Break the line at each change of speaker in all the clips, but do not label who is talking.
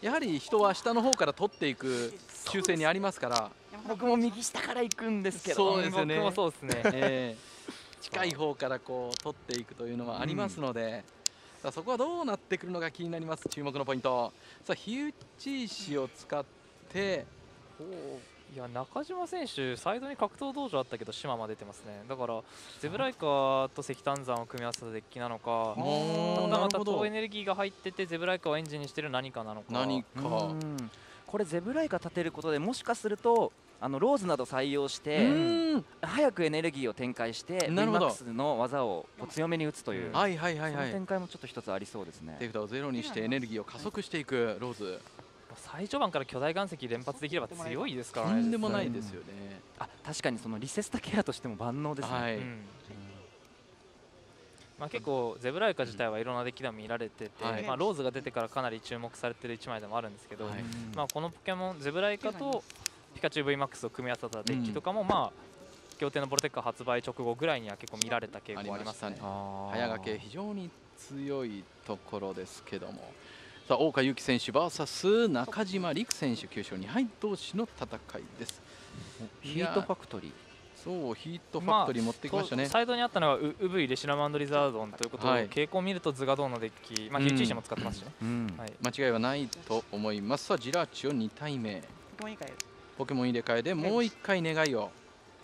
やはり人は下の方から取っていく習性にありますから。
僕も右下から行くんですけど。
そうですよね。
僕もそうですね。
えー近い方からこう取っていくというのはありますので、さあそこはどうなってくるのか気になります。注目のポイント。さあ火打ち石を使って
いや中島選手サイドに格闘道場あったけど島ま出てますね。だからゼブライカーと石炭山を組み合わせたデッキなのかたまた高エネルギーが入っててゼブライカーをエンジンにしてる何かなのか。
何か。
うん。これゼブライカ立てることでもしかするとあのローズなど採用し
う
て早くエネルギーを展開して
なるほど。
VMAX の技をこう強めに打つという、
うん
はいはいはい。
そ
はい
の展開もちょっと一つありそうですね。
手札をゼロにしてエネルギーを加速していくローズ
最序盤から巨大岩石連発できれば強いですか
と
らね
んでもな
実
いですよね。
あ確かにそのリセスタケアとしても万能ですね、
はい、
際うん。まあ、結構ゼブライカ自体はいろんなデッキでも見られてて、
はい。
まあ、ローズが出てからかなり注目されてる1枚でもあるんですけど、
はい。
まあ、このポケモンゼブライカとピカチュウ。VMAX を組み合わせたデッキとかも、まあ協定のボルテッカー発売直後ぐらいには結構見られた傾向ありますね。
ね。早掛け非常に強いところですけどもさあ大岡優輝選手 VS 中島陸選手9勝2敗同士の戦いです。
ヒートファクトリー。
そうヒートファクトリー持ってきましたね、
とサイドにあったのはウウブイレシナマンドリザードンということで、
はい。
傾向を見るとズガドーンのデッキ、まあ、
うん。
ヒューチーシも使ってますしね、
うん。
はい、
間違いはないと思います。さあジラーチを2体目。
ポケモン
入れ替えでもう1回願いを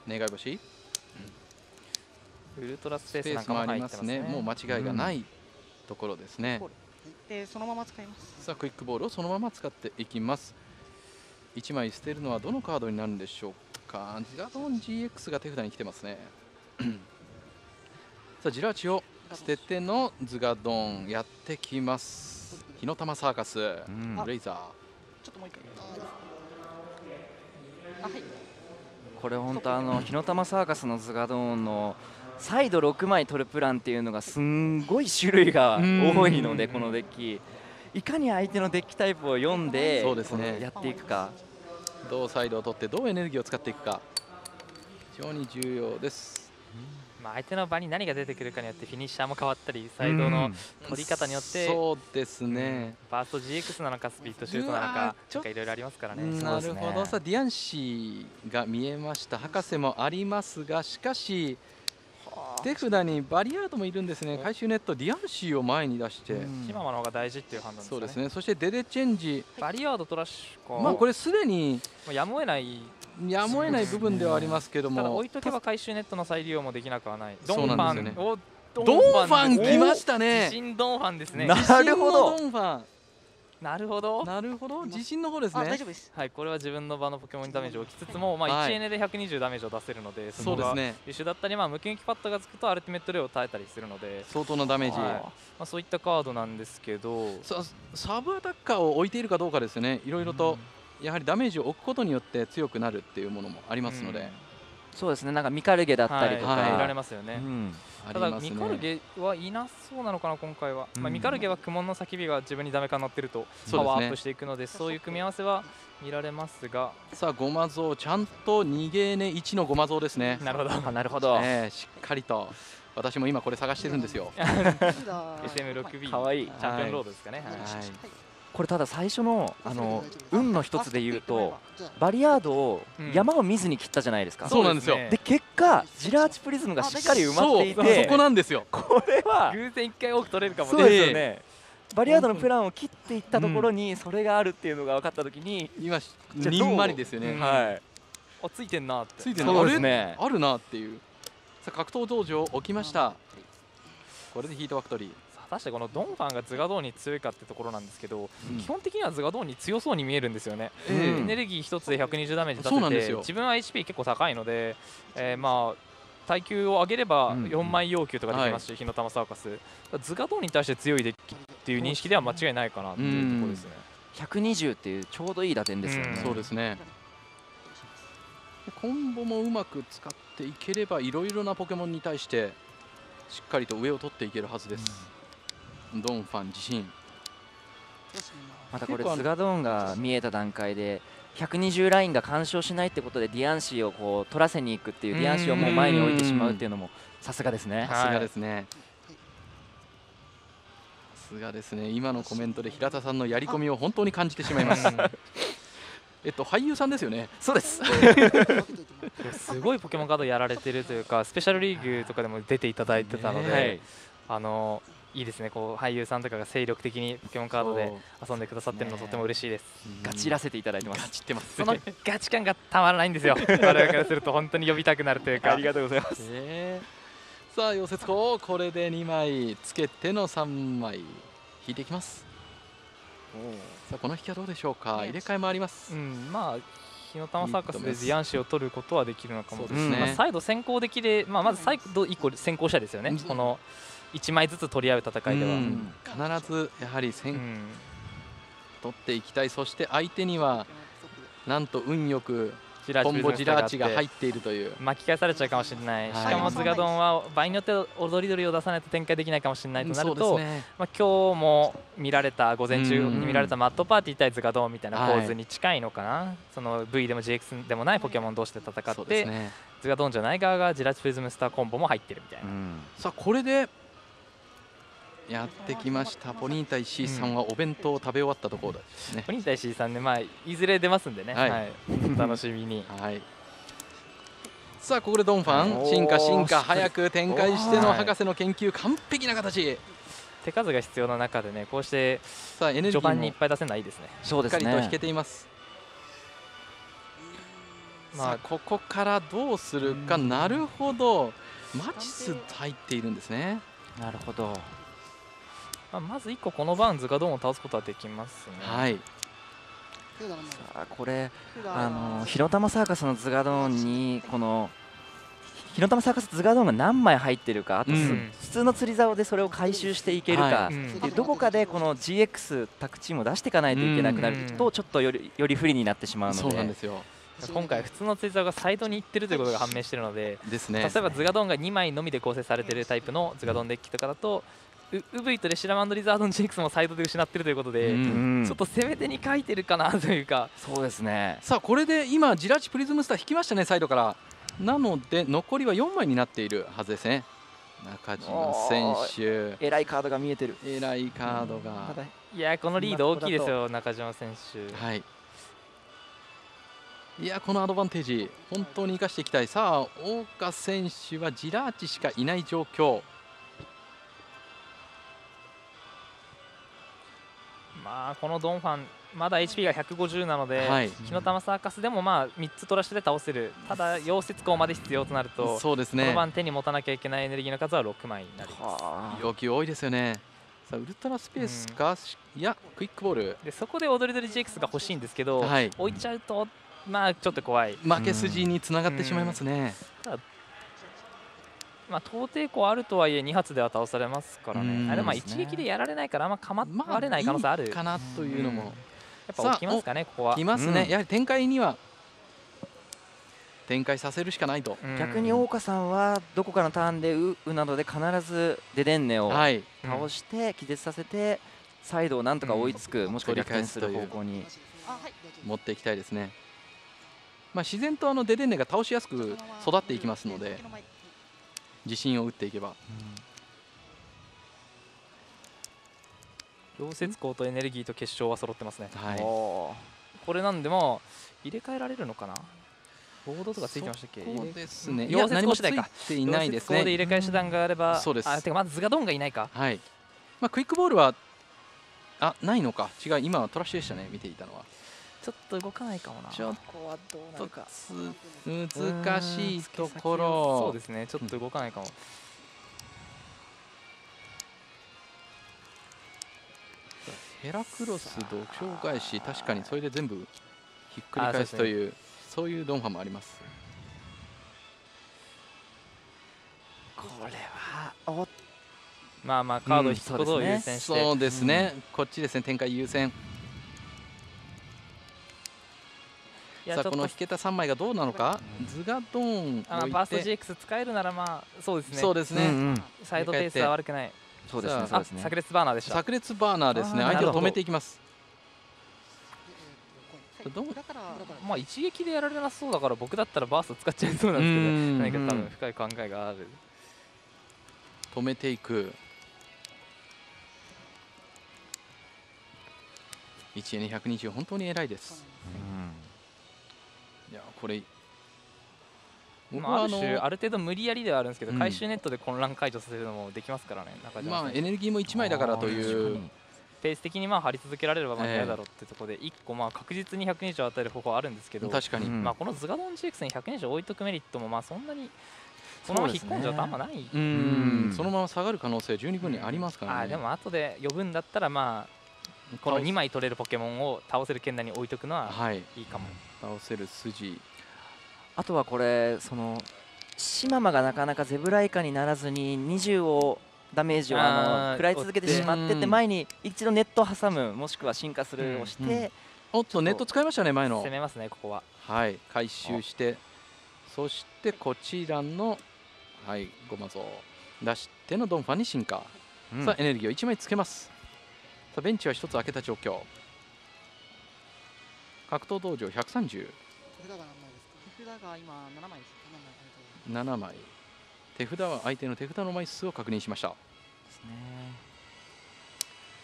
願い星。
ウルトラスペースなんかも入ってま
りますすね。
ね
もう間違いがないところですね、
でそのまま使います。
さあクイックボールをそのまま使っていきます。1枚捨てるのはどのカードになるんでしょうか。ジラドン GX が手札に来てますね。さあジラーチを捨ててのズガドンやってきます。火の玉サーカス、
うん。
レイザー。
ちょっともう一回。あはい。
これ本当あの火の玉サーカスのズガドーンのサイド6枚取るプランっていうのがすんごい種類が多いので
うん
このデッキ。いかに相手のデッキタイプを読んで
そうですね。
やっていくか。
どうサイドを取ってどうエネルギーを使っていくか。非常に重要です。
まあ、相手の場に何が出てくるかによってフィニッシャーも変わったりサイドの取り方によって
そうですね、
バースト GX なのかスピードシュートなのか
ーちょ
なんかいろいろありますからね。
なるほど。さあディアンシーが見えました。博士もありますがしかし手札にバリアードもいるんですね。回収ネットディアンシーを前に出して、
うん。
シママの方が大事っていう判断ですかね。
そうですね。そしてデデチェンジ、
バリアードトラッシュか。
まあこれすでに
まあやむを得ない。
やむを得ない部分ではありますけども。
ただ置いとけば回収ネットの再利用もできなくはない。
そうなんですよね。
お
ドンファン来ました
自
ね
信ドンファンですね。
なるほど。
自信のドンファ
なるほど。
ン。なるほど。自信の方ですね。
あ大丈夫です。
はい、これは自分の場のポケモンにダメージを置きつつも、まあ、
はい。
1エネで120ダメージを出せるので、
そうですね。
優秀だったり、まあ、ムキムキパッドがつくとアルティメットレイを耐えたりするので、
相当なダメージ、
はい。まあ、そういったカードなんですけど、
さサブアタッカーを置いているかどうかですよね。いろいろとやはりダメージを置くことによって強くなるっていうものもありますので、
そうですね。なんかミカルゲだったりとか、
はい。
見られますよね。
うん。
ただ、
ね。
ミカルゲはいなそうなのかな、今回は。まあ、
うん
ミカルゲは苦悶の叫びが自分にダメかになってるとパワーアップしていくので、そういう組み合わせは見られますが、
さあごま像ちゃんと逃げね1のごま像ですね。
なるほど。
あなるほど、
ええしっかりと。私も今これ探してるんですよ。
SM6B、
かわいい。
チャンピオンロードですかね。はい。
はい
これただ最初のあの運の一つで言うとバリアードを
うん
山を見ずに切ったじゃないですか、
そうなんですよ。
ね。
で結果ジラーチプリズムがしっかり埋まってい
そう
て
そこなんですよ。
これは
偶然一回多く取れるかも
そう
ね。
ですよね。バリアードのプランを切っていったところにそれがあるっていうのが分かったときに、
今にんまりですよね、
うん。
はい。
あついてんなって。
ついてるの
そう
あれ
ですね。
あるなっていう。さあ格闘道場置きました。これでヒートファクトリー
果たしてこのドンファンがズガドーンに強いかってところなんですけど、
うん。
基本的にはズガドーンに強そうに見えるんですよね、
ええ
エネルギー1つで120ダメージ出
そうなんですよ。
せて自分は HP 結構高いので、えーまあ耐久を上げれば
うん。
4枚要求とかできますし、火の玉サーカス。ズガドーンに対して強いデッキっていう認識では間違いないかなっていうところですね、
120っていうちょうどいい打点ですよね、
うん。
そうですね。コンボもうまく使っていければいろいろなポケモンに対してしっかりと上を取っていけるはずです、ドンファン自身
またこれ
結構あの
ズガドーンが見えた段階で120ラインが干渉しないってことでディアンシーをこう取らせに行くっていうディアンシーをもう前に置いてしまうっていうのもさすがですね。
さすがですね、すがですね。今のコメントで平田さんのやり込みを本当に感じてしまいます。えっと俳優さんですよね。
そうです。
すごいポケモンカードやられてるというかスペシャルリーグとかでも出ていただいてたので、
ねえ
あのいいですね。こう俳優さんとかが精力的にポケモンカードで遊んでくださってるのとても嬉しいです。
ガチらせていただいてます。
ガチってます。
そのガチ感がたまらないんですよ。我々からすると本当に呼びたくなるというか。
ありがとうございます。
えー。さあ溶接工。これで2枚つけての3枚引いていきます。さあこの引きはどうでしょうか？入れ替えもあります。
うん。まあ火の玉サーカスでディアンシを取ることはできるのかも。
ですね。
まあ、再度先行できれ、まあ、まず再度1個先行したいですよね、
うん。
この1枚ずつ取り合う戦いでは、
う
うん。
ん必ずやはり先
うん。
取っていきたい。そして相手にはなんと運よくコンボジラーチが入っているという。
て巻き返されちゃうかもしれない、
はい。
しかもズガドンは場合によっては踊り鳥を出さないと展開できないかもしれないとなると、
そうね。
まあ、今日も見られた午前中
うん。
に見られたマットパーティー対ズガドンみたいな
はい
構図に近いのかな、その V でも GX でもないポケモン同士で戦って、
ね。
ズガドンじゃない側がジラチプリズムスターコンボも入ってるみたいな。
さあこれでやってきました。ポニータ石井さんはお弁当を食べ終わったところですね。
ポニータ石井さんね、まあ、いずれ出ますんでね、
はい。
はい。お楽しみに。
はい。さあここでドンファン。進化進化早く展開しての
はい
博士の研究完璧な形。
手数が必要な中でね、こうして
さあエネルギ
序
ーも
盤にいっぱい出せるのはいいですね。
そうですね。
しっかりと引けています。
まあ
ここからどうするか。なるほど。マチス入っているんですね。
なるほど
まあ、まず1個このバーンズがドンを倒すことはできますね。
はい。
さあこれあの火の玉サーカスのズガドーンにこの火の玉サーカスズガドーンが何枚入ってるかあとす、
うん。
普通の釣り竿でそれを回収していけるか、
は
うん
でどこかでこの GX タクチームを出していかないといけなくなるとちょっとよりより不利になってしまうので。
そうなんですよ。
今回、普通の釣り竿がサイドに行ってるということが判明しているので、
ですね。
例えばズガドンが2枚のみで構成されているタイプのズガドンデッキとかだと、ウウブイとレシラマンドリザードン GX もサイドで失ってるということで、
うん。
うん
ちょっと攻め手に書いてるかなというか、
そうですね。
さあこれで今ジラチプリズムスター引きましたねサイドから。なので残りは4枚になっているはずですね。中島選手。
えらいカードが見えてる。
えらいカードが。
ただ。
いやー、このリード大きいですよ、中島選手。
はい。いやこのアドバンテージ本当に生かしていきたい。さあ大岡選手はジラーチしかいない状況
まあ、このドンファン、まだ HP が150なので、
はい。
火の玉サーカスでもまあ3つ取らせて倒せる、ただ、溶接鋼まで必要となると、この
そうですね。
番手に持たなきゃいけないエネルギーの数は6枚になります。
は
要求多いですよね。さあウルトラスペースか、しいやクイックボール。
でそこで踊り鳥 GX が欲しいんですけど、
はい。
置いちゃうと、まあ、ちょっと怖い。
負け筋につながってしまいますね、
まあ、投抵抗あるとはいえ2発では倒されますから
うん。
ね。あれまあ一撃でやられないからあんま構
ま
われない可能性ある。
いいかなというのも、
うん。やっぱ起きますかね、ここは。
きますね、
うん。
やはり展開には展開させるしかないと、
うん。
逆に大岡さんはどこかのターンでウウなどで必ずデデンネを
はい。
倒して気絶させてサイドをなんとか追いつく、もしくは逆転する方向に。
持っていきたいですね、まあ、自然とあのデデンネが倒しやすく育っていきますので自信を打っていけば
溶接鋼とエネルギーと結晶は揃ってますね。
はい
これなんでも入れ替えられるのかな？ボードとかついてましたっけ？
そうですね。
溶接
何もつい
鋼次第か
ていないです
溶接鋼で
ね。
入れ替え手段があれば、
そうです
あてかまずズガドンがいないか
はい。まあクイックボールはあないのか。違う。今はトラッシュでしたね。見ていたのは。
ちょっと動かないかもな
ちょっ
ここはどうな
と難しいとこ
そう
ろ
で。すねちょっと動かないかも、
ヘラクロス読書返し確かにそれで全部ひっくり返すというそういうドンファンもあります。
これはお
まあまあカードを引くことを優先して、
そうですね。こっちですね。展開優先。さあ
いやちょっと。
この引けた3枚がどうなのか。ズガドーン
あバースト
て。
GX 使えるならまあそうですね。
そうですね。
うんうん。
サイドペースは悪くない。
そうですね。
さ
そうですね。
あ炸裂バーナーでした。
炸裂バーナーですね。相手を止めていきます。どう？
だから
まあ一撃でやられなさそうだから僕だったらバースト使っちゃいそうなんですけど
うん。
何か多分深い考えがある。
止めていく。1円220本当に偉いです。
なん
やこれ僕
まあ、ある種ある程度無理やりではあるんですけど、
うん。
回収ネットで混乱解除させるのもできますからね
まあエネルギーも1枚だからという。
ペース的にまあ張り続けられれば間に合
ええ。
うだろうってところで1個まあ確実に120を与える方法はあるんですけど、
確かに、
うん。
まあ、このズガドン GX に120置いとくメリットもまあそんなにそのまま引っ込んじゃうとあんまない、
う
うん。
んそのまま下がる可能性は十二分にありますからね、
あーでも後で呼ぶんだったらまあこの2枚取れるポケモンを倒せる圏内に置いとくのは
はい。
いいかも、
倒せる筋。
あとはこれそのシママがなかなかゼブライカにならずに20をダメージをあの食らい続けてしまって
うん。
て前に一度ネットを挟むもしくは進化するをし
うん。
て
おっとネット使いましたね前の。
攻めますねここは。
はい。回収して。そしてこちらのはいごま像出してのドンファンに進化、
うん。
さあエネルギーを1枚つけます。さあベンチは1つ開けた状況。格闘道場130
手札が今7枚です7枚ありがとうございます
7枚。手札は相手の手札の枚数を確認しました。
ですね。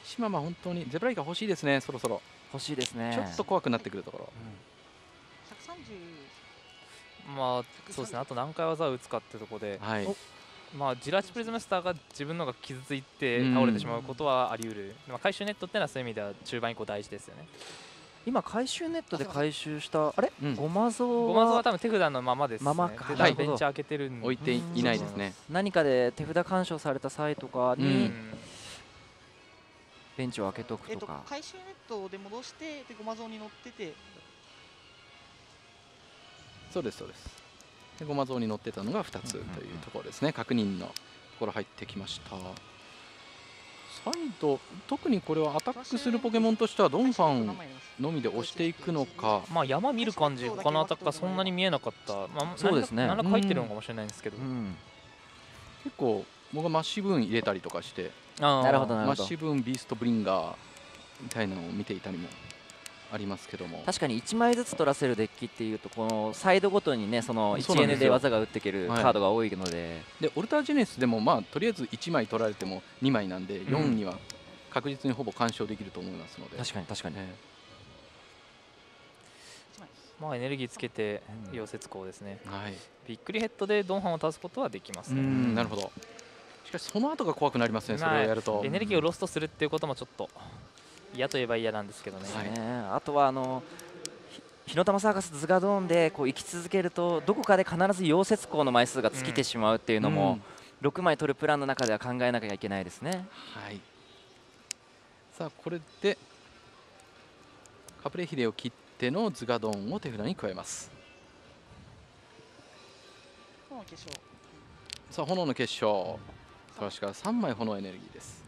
島間本当にゼブライカ欲しいですねそろそろ、
欲しいですね。
ちょっと怖くなってくるところ。
130
まあそうですね。あと何回技を打つかってところで。
はい
まあジラチプリズムスターが自分のが傷ついて
うん。
倒れてしまうことはあり得る、まあ、回収ネットっていうのはそういう意味では中盤以降大事ですよね。
今回収ネットで回収したあれ？
うん。
ごま像
ゴマゾは
は
多分手札のままです、ね、
ままか。
ベンチ開けてるんで、
置いていないですね。
何かで手札干渉された際とか
う
に
うん。
ベンチを開けとく
えっと
とか
回収ネットで戻してでごま像に乗ってて。
そうですそうですでごま像に乗ってたのが2つというところですね。確認のところ入ってきました。サイド特にこれはアタックするポケモンとしてはドンファンのみで押していくのか。
まあ山見る感じ他のアタックがそんなに見えなかった、まあ、
そうですね。
何らか入ってるのかもしれないんですけど、
うん。
結構僕はマッシブーン入れたりとかして
なるほどなるほど。
マッシブーンビーストブリンガーみたいなのを見ていたりもありますけども。
確かに1枚ずつ取らせるデッキっていうとこのサイドごとにねその1
そうなんで
技が打っていけるカ
はい
ードが多いので。
でオルタージェネスでもまあとりあえず1枚取られても2枚なんで4には確実にほぼ干渉できると思いますので、
確かに確かに。
え
まあエネルギーつけて
うん。
溶接工ですね。
えはい。
びっくりヘッドでドンハンを倒すことはできます
う
ね
んなるほど。しかしその後が怖くなりますねそれをやると。
エネルギーをロストするっていうこともちょっと嫌といえば嫌なんですけどね、
はい。
ねあとはあのひ火の玉サーカスズガドーンでこう生き続けるとどこかで必ず溶接工の枚数が尽きてしまうっていうのも、6枚取るプランの中では考えなきゃいけないですね。
はい。さあこれでカプレヒレを切ってのズガドンを手札に加えます。さあ炎の結晶。確か3枚炎エネルギーです。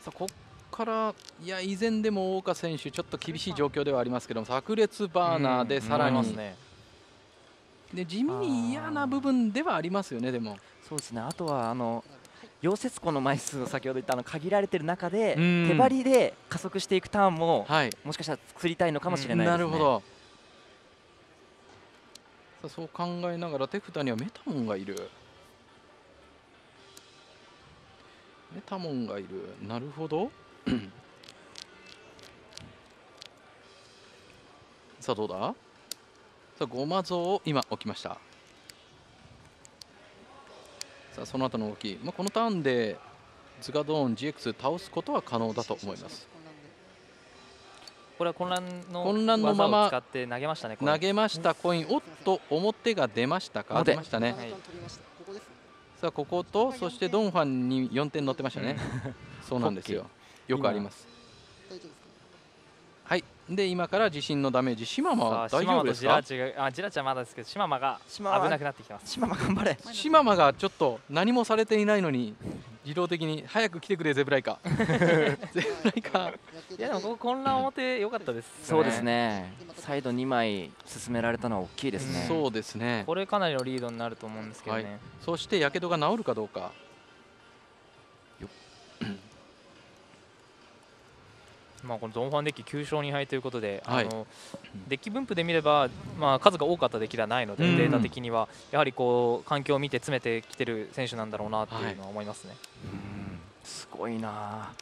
さあこっからいや以前でも大岡選手ちょっと厳しい状況ではありますけども炸裂バーナーでさらに、
思いますね。
で地味に嫌な部分ではありますよねでも。
そうですね。あとはあの溶接庫の枚数を先ほど言ったあの限られてる中で
うん。
手張りで加速していくターンも
はい。
もしかしたら作りたいのかもしれないですね。
なるほど。さあそう考えながら手札にはメタモンがいる。メタモンがいる。なるほどさあどうだ？さあごま像を今置きました。さあその後の動き、まあ、このターンでズガドーン GX 倒すことは可能だと思います。
これは混乱の
混乱のまま
技を使って投げましたね
投げました。コインおっと表が出ましたか？
表
出ましたね。
はい。
さあこことそしてドンファンに4点乗ってましたね。そうなんですよ よくあります。はい。で今から地震のダメージシママ
さ
は大丈夫ですか？
ジラーチがあジラーチはまだですけどシママが危
シママ
なくなってきてます。
島間頑張れ。
シママがちょっと何もされていないのに自動的に早く来てくれゼブライカ。ゼブライカ。
いやでもここ混乱表良かったです、
そうですねサイド2枚進められたのは大きいです。ね。
そうですね。
これかなりのリードになると思うんですけどね、
はい。そしてやけどが治るかどうか
まあこのドンファンデッキ9勝2敗ということで、
はい。
あのデッキ分布で見れば、まあ、数が多かったデッキではないので、
うん。
データ的にはやはりこう環境を見て詰めてきてる選手なんだろうなっていうのは思いますね。
うん。すごいな。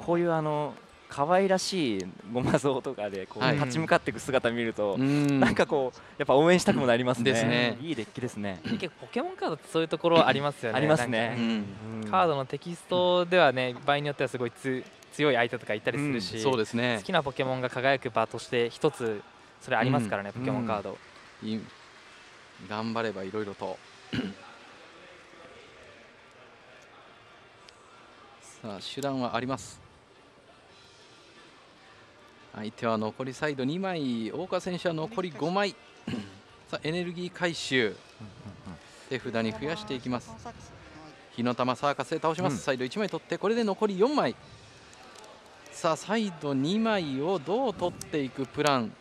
こういうあの可愛らしいごま像とかでこう、
はい。
立ち向かっていく姿見ると、
うん。
なんかこうやっぱ応援したくもなりますね。
ですね。
いいデッキですね。
結構ポケモンカードってそういうところありますよね。
ありますね。
うん。
カードのテキストではね場合によってはすごいつ強い相手とかいたりするし、
そうですね。
好きなポケモンが輝く場として一つそれありますからね、
うん
ポケモンカード、
い頑張ればいろいろと。さあ手段はあります。相手は残りサイド2枚大川選手は残り5枚。さあエネルギー回収。手札に増やしていきます。
はい
火の玉サーカスで倒します、
うん。
サイド1枚取ってこれで残り4枚さあサイド2枚をどう取っていくプラン？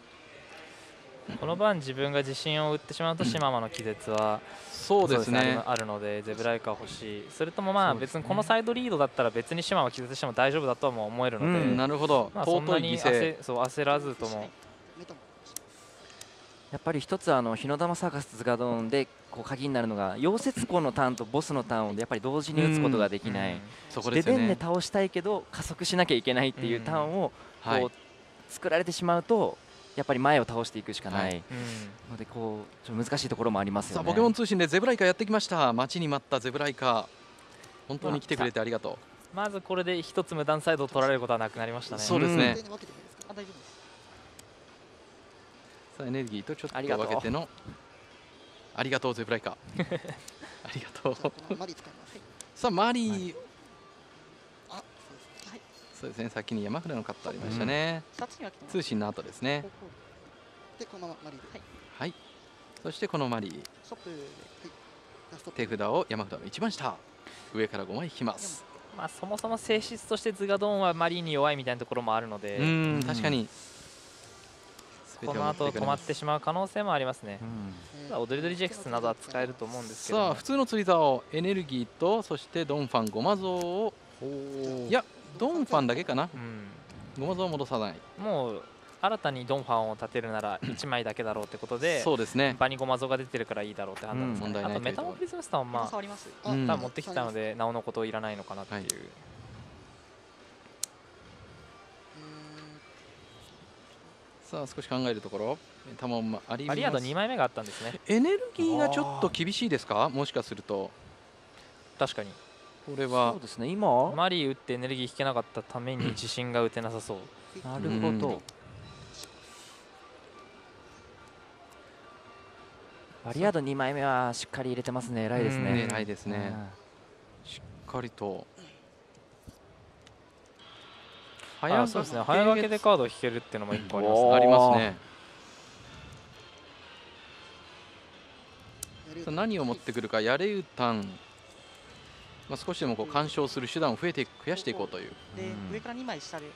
この番自分が自信を打ってしまうとシママの気絶は
そうですね。
あるあるのでゼブライカー欲しい。それともまあ別にこのサイドリードだったら別にシママ気絶しても大丈夫だとはもう思えるので、
うん
なるほど、
まあ、そんなに焦そう焦らずとも
やっぱり一つあの日の玉サーカスズガドーンでこう鍵になるのが溶接工のターンとボスのターンをやっぱり同時に打つことができない、
そこ
ででんで
ですよね
倒したいけど加速しなきゃいけないっていうターンをこう、
はい
作られてしまうとやっぱり前を倒していくしかない、
はい。
うん
のでこうちょっと難しいところもありますよね。
さあポケモン通信でゼブライカやってきました。待ちに待ったゼブライカ。本当に来てくれてありがと
まずこれで一つ無断サイドを取られることはなくなりましたね。
そうですね。うさあエネルギーとちょっと分けての。ありがとうゼブライカ ありがとう。さあマリー、
あそうですはい。
そうですね先に山札のカットありましたね、
二つに分けてます。
通信の後ですね。
でこのままマリではい。
はいそしてこのマリー。
ストップではい。ラスト。
手札を山札の一番下。上から5枚引きます。
まあ、そもそも性質としてズガドーンはマリーに弱いみたいなところもあるので、
うーん確かに
この後止まってしまう可能性もありますね。
う。ん。
オドリドリジェクスなどは使えると思うんですけども。
さあ普通の釣り竿エネルギーとそしてドンファンゴマ像を。いやドンファンだけかな。
うん、
ゴマ像は戻さない。
もう新たにドンファンを立てるなら 1枚だけだろうってことで
そうですね。
場にゴマ像が出てるからいいだろうって判断ですかね、
うん
あとメタモプリズムスターもまあ
触ります
うん。
多分持ってきたのでなおのこといらないのかなっていう、
はいさあ少し考えるところ。球もあります。
バリアード2枚目があったんですね。
エネルギーがちょっと厳しいですか？もしかすると。
確かに。
これは。
そうですね。今。
マリー打ってエネルギー引けなかったために 自信が打てなさそう。
なるほど、
うん。
バリアード2枚目はしっかり入れてますね。偉いです
うん。
ね
偉いですね。しっかりと
あそうですね。早掛けでカードを引けるっていうのも1個ありますね。
ありますね。何を持ってくるか。やれうたん、まあ、少しでもこう干渉する手段を増えて増やしていこうという。
で
うん。
上から2枚下で。はい。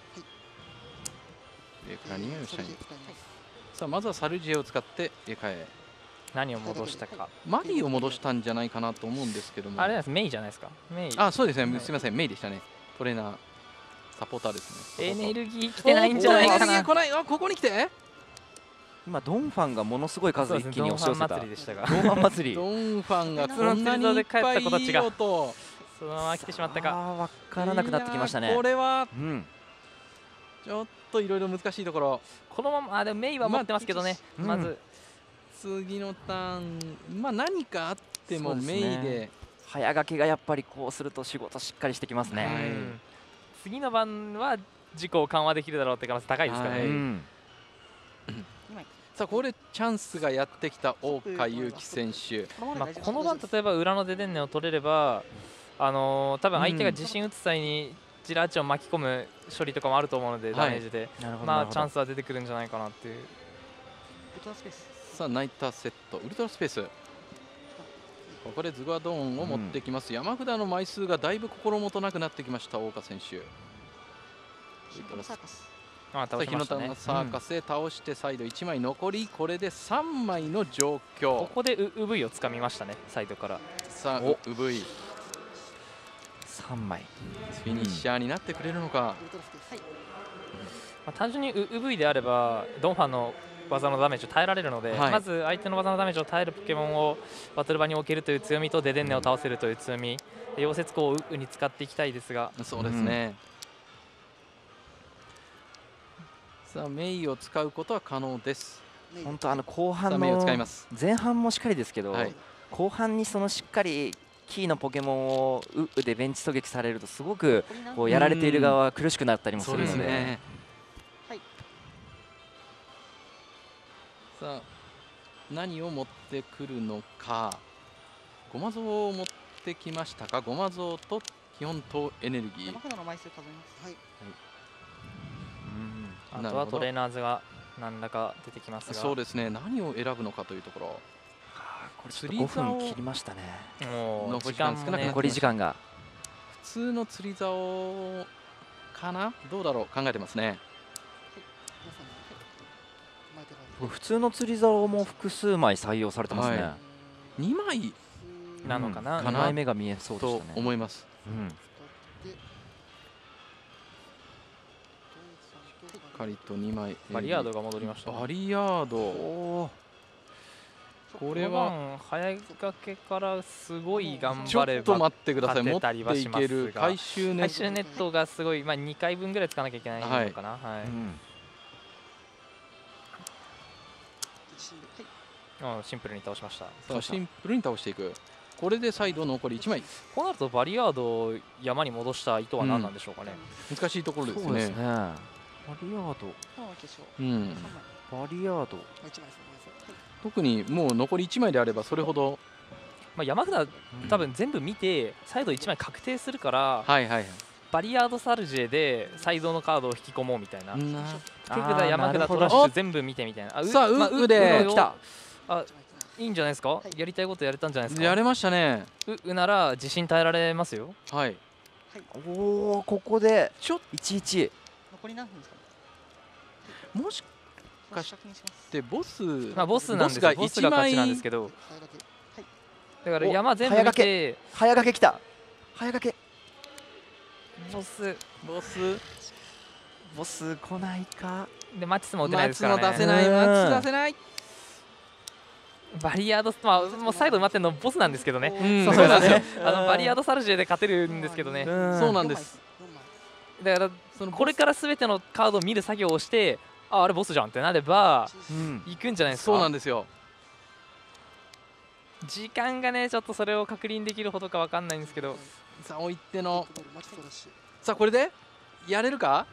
上から2枚を下に。
それで使い
さあまずはサルジエを使って入れ。替え
何を戻したか。
マリーを戻したんじゃないかなと思うんですけども。
あれなんです。メイじゃないですか。メイ。
あそうですね、
はい
すみません。メイでしたね。トレーナーサポーターですね。
エネルギー来てないんじゃないかな。
おーエネルギー来ないあここに来て。
今ドンファンがものすごい数一気に押し寄せた
ドンファン祭りでしたが。
ドンファン祭り。
ドンファンがこんなにいっぱい
で帰った子たちが。
いい音
そのまま来てしまったか
分からなくなってきましたね。
これは
うん。
ちょっといろいろ難しいところ。
このままあでもメイは持ってますけどね、
ま
まず、
次のターンまあ何かあってもメイで。
早掛けがやっぱりこうすると仕事しっかりしてきますね、
はい。
うん次の番は事故を緩和できるだろうって可能性高いですからね、
はい。
うん。
2枚
さあこれチャンスがやってきた大岡優輝選手。
まあ
この
番例えば裏のデデンネを取れればあのー多分相手が自信打つ際にジラーチを巻き込む処理とかもあると思うので、
はい。
ダメージで。
なるほど
まあチャン
ス
スは出てくるんじゃないかなっていう。
ウルトラスペース
さあナイターセットウルトラスペースここでズガドーンを持ってきます、山札の枚数がだいぶ心もとなくなってきました大岡選手。
あ倒しましたね。
玉サーカスで倒してサイド1枚残りこれで3枚の状況。
ここでウウブイをつかみましたねサイドから。
さあ
お
うぶい
3枚。
フィニッシャーになってくれるのか、
ウルトラスペースはい
まあ、単純にウウブイであればドンファンの技のダメージを耐えられるので、
はい。
まず相手の技のダメージを耐えるポケモンをバトル場に置けるという強みとデデンネを倒せるという強みで溶接工をウウに使っていきたいですが。
そうですね、さあメイを使うことは可能です。
本当あの後
さ
半の
あメイを使います。
前半もしっかりですけど、
はい。
後半にそのしっかりキーのポケモンをウッでベンチ狙撃されるとすごくこうやられている側は苦しくなったりもす
そうで
るので
さあ何を持ってくるのか。ごま像を持ってきましたか？ごま像と基本とエネルギー。
山札の枚数数えます。はい。
うん。
あとはトレーナーズが何らか出てきますが。
そうですね。何を選ぶのかというところ。
これちょっと5
釣り竿
分切りましたね。
残り時間少なくなって
残り時間が。
普通の釣り竿かな？どうだろう？考えてますね
普通の釣り竿も複数枚採用されてますね、
は2枚
なのかな
？2
かな
枚目が見えそうでし
と
たね。
思います。
うん。
しっかりと2枚。
バリアードが戻りました
バリアード。これは
早掛けからすごい頑
ちょ
張れば
っと待ってください。持っていける回収ネッ
回収ネットがすごい、まあ、2回分ぐらい使わなきゃいけないのかな、はい。
うん
はい。
うんシンプルに倒しました。
シンプルに倒していく。これで再度残り1枚。
こうなるとバリアードを山に戻した意図は何なんでしょうかね、
難しいところですね。
ねバリアード
うん
3枚
バリアード。
あ1枚ですごめん。なさいはい
特にもう残り1枚であればそれほど。
まあ、山札多分全部見てサイド1枚確定するから
はいはい
バリアードサルジェでサイドのカードを引き込もうみたいな。手札山札トラッシ
お
ュ全部見てみたいな。あ
さあ
ま
ううで
う
来た
あいいんじゃないですか、
はい。
やりたいことやれたんじゃないですか？
やれましたね。
ううなら自信耐えられますよ。
はい。
おおここで
ちょっ
残
11
り何分ですか？
もし
かします
てボス
まあボスなんです
ボスが
勝ちなんです
1
けど。
早掛けはい。
だから
お
山全部見
早掛
て
早掛け来た。早掛け。
ボス。
枚ボス。
ボス来ないか。
でマティスも打てないです
松
からね。
の出せない。
うん
松出せない
バリアードまあもうサイド埋まってるのボスなんですけどね。
うん。
そうなんですよ
うん
あのバリアードサルジェで勝てるんですけどね。
うん。
そうなんです。
4枚
だから
その
これから全てのカードを見る作業をしてああれボスじゃんってなれば
うん。
行くんじゃないですか。
そうなんですよ。
時間がねちょっとそれを確認できるほどかわかんないんですけど。
さあ置いての。さあこれで？やれるか？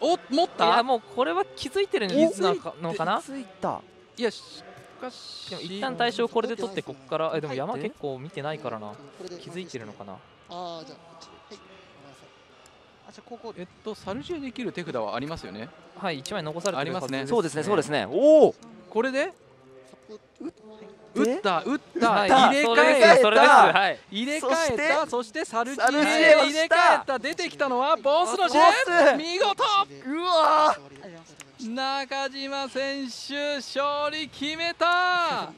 お持っ
いや
た
もうこれは気づいてる
気づい
のかのかな？
ついた。
いやしかし
でも一旦対象これで取ってこっから。えでも山
はい
結構見てないからな。気づいてるのかな？
ああじゃあこっちはいごめんなさいあじゃあ高校で。
えっとサルジェできる手札はありますよね。
はい1枚残されてる
ありますね。
はず
そうですねそうですね。おお
これで？
サポート
で
打った打った
はい。
入れ替え
た。
はい。
入れ替えたそして？サルジ
サルジ
ェ
エを
入れ替えた出てきたのはボスの
ボ
ジ
ス。
ェ見事。
うわ。
中島選手勝利決めた